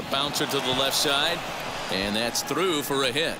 A bouncer to the left side. And that's through for a hit.